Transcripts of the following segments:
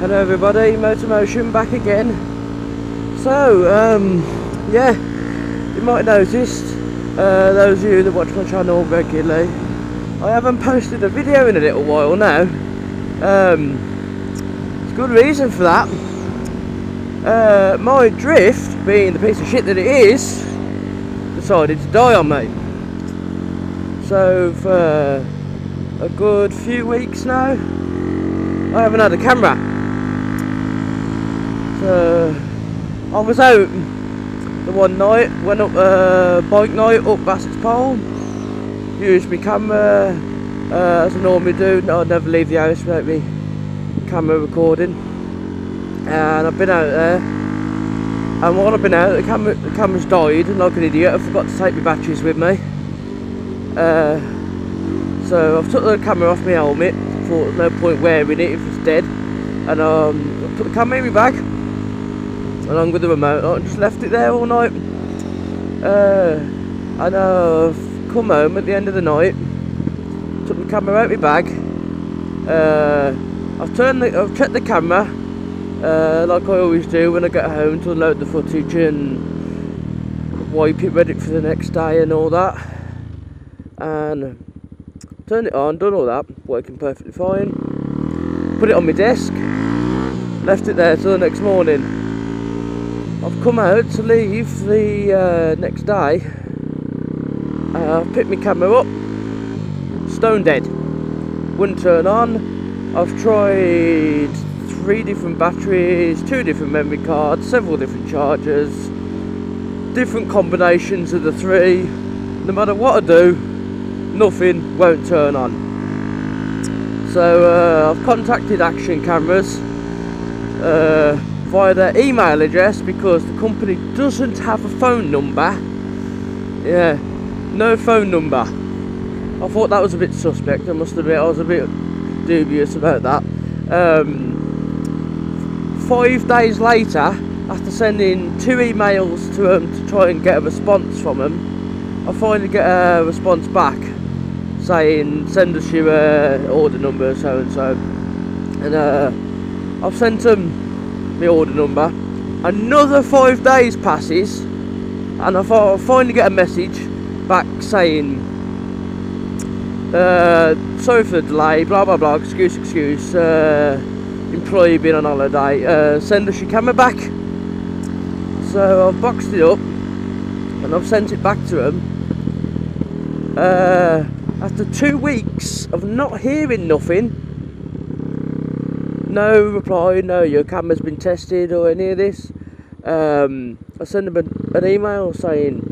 Hello everybody, Moto Motion back again. So, um, yeah, you might have noticed, uh, those of you that watch my channel regularly, I haven't posted a video in a little while now. Um, there's a good reason for that. Uh, my drift, being the piece of shit that it is, decided to die on me. So for a good few weeks now, I haven't had a camera. I was out the one night, went up uh, bike night up Bassett's Pole, used my camera uh, as I normally do. No, I'd never leave the house without me camera recording. And I've been out there, and while I've been out, the, camera, the camera's died, and like an idiot, I forgot to take my batteries with me. Uh, so I've took the camera off my helmet, thought there's no point wearing it if it's dead. And um, I put the camera in my bag, along with the remote, I just left it there all night. Uh, and I've come home at the end of the night, took the camera out of my bag, uh, I've turned the, I've checked the camera, uh, like I always do when I get home to unload the footage and wipe it ready for the next day and all that. And turned it on, done all that, working perfectly fine. Put it on my desk, left it there till the next morning. I've come out to leave the uh, next day. Uh, I've picked my camera up, stone dead. Wouldn't turn on. I've tried three different batteries, two different memory cards, several different chargers, different combinations of the three. No matter what I do, nothing won't turn on. So uh, I've contacted Action Cameras uh, via their email address because the company doesn't have a phone number. Yeah, no phone number. I thought that was a bit suspect. I must admit, I was a bit dubious about that. Um, five days later, after sending two emails to them to try and get a response from them, I finally get a response back saying send us your uh, order number so and so and uh, I've sent them the order number. Another five days passes and I thought I'll finally get a message back saying uh, sorry for the delay blah blah blah excuse excuse uh, employee been on holiday uh, send us your camera back. So I've boxed it up and I've sent it back to them. Uh, after two weeks of not hearing nothing, no reply, no, your camera's been tested or any of this, um, I sent them an, an email saying,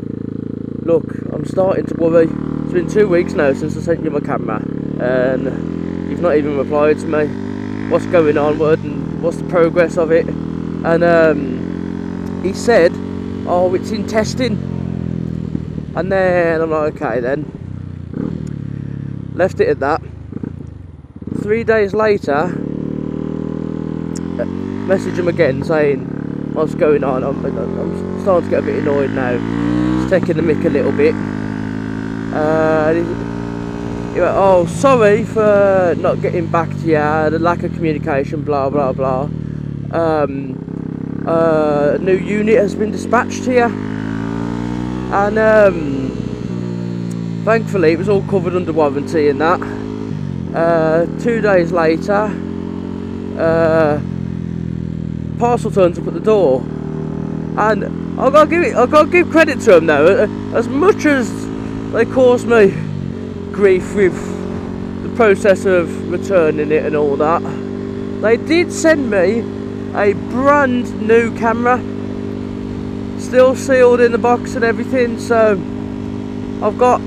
look, I'm starting to worry. It's been two weeks now since I sent you my camera, and you've not even replied to me. What's going on? What, what's the progress of it? And um, he said, oh, it's in testing. And then I'm like, okay then left it at that. Three days later, message him again saying, what's going on? I'm, I'm, starting to get a bit annoyed now. It's taking the mick a little bit. Uh, he went, oh, sorry for not getting back to you, the lack of communication, blah, blah, blah. Um, uh, a new unit has been dispatched here. And, um, Thankfully, it was all covered under warranty and that. Uh, two days later, uh, parcel turns up at the door, and I've got to give it. I've got to give credit to them though. As much as they caused me grief with the process of returning it and all that, they did send me a brand new camera, still sealed in the box and everything. So I've got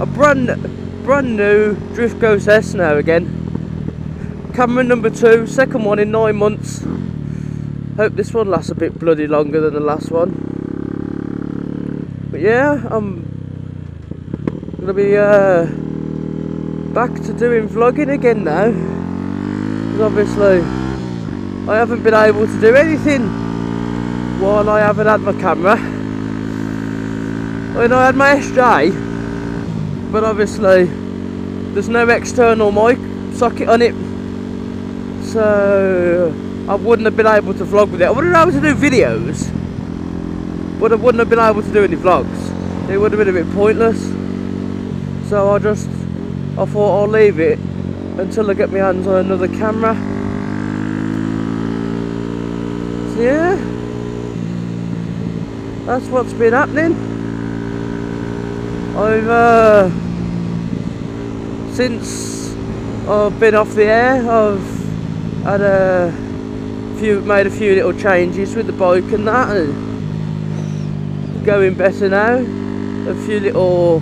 a brand brand new Drift Ghost S now again. Camera number two, second one in nine months. Hope this one lasts a bit bloody longer than the last one. But yeah, I'm gonna be uh, back to doing vlogging again now. Because obviously I haven't been able to do anything while I haven't had my camera when I had my SJ but obviously there's no external mic socket on it So I wouldn't have been able to vlog with it. I would have been able to do videos, but I wouldn't have been able to do any vlogs. It would have been a bit pointless. So I just, I thought I'll leave it until I get my hands on another camera. So yeah, that's what's been happening. I've uh, since I've been off the air, I've had a few, made a few little changes with the bike and that, and going better now. A few little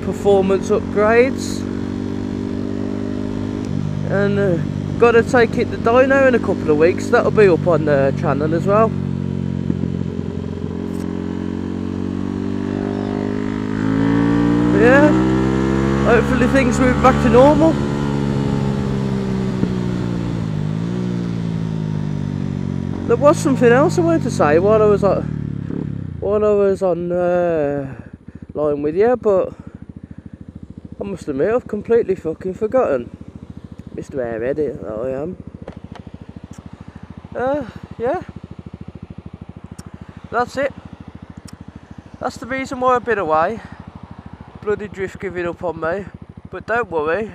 performance upgrades, and uh, got to take it to dyno in a couple of weeks. That'll be up on the channel as well. yeah, hopefully things move back to normal. There was something else I wanted to say while I was like, while I was on uh, line with you, but I must admit I've completely fucking forgotten. Mr. Airhead, that I am. Uh, yeah. That's it. That's the reason why I've been away bloody drift giving up on me. But don't worry,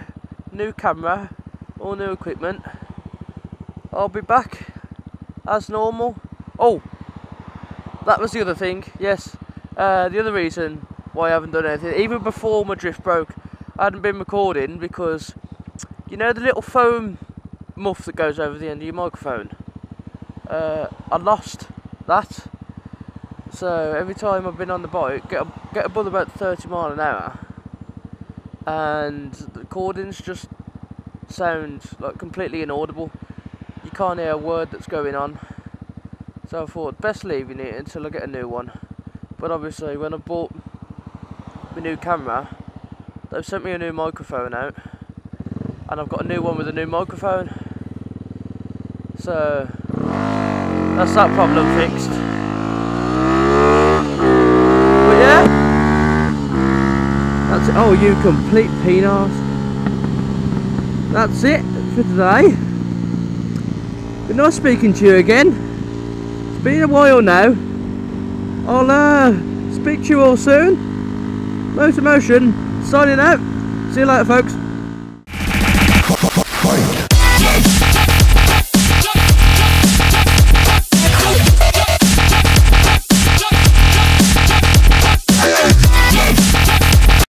new camera, all new equipment. I'll be back as normal. Oh, that was the other thing, yes. Uh, the other reason why I haven't done anything, even before my drift broke, I hadn't been recording because, you know the little foam muff that goes over the end of your microphone? Uh, I lost that. So every time I've been on the bike, get get above about 30 mile an hour and the recordings just sound like completely inaudible can't hear a word that's going on so I thought best leaving it until I get a new one but obviously when I bought my new camera they've sent me a new microphone out and I've got a new one with a new microphone so that's that problem fixed That's it. Oh, you complete penis. That's it for today. Been nice speaking to you again. It's been a while now. I'll uh, speak to you all soon. Moto Motion, signing out. See you later, folks. Fight!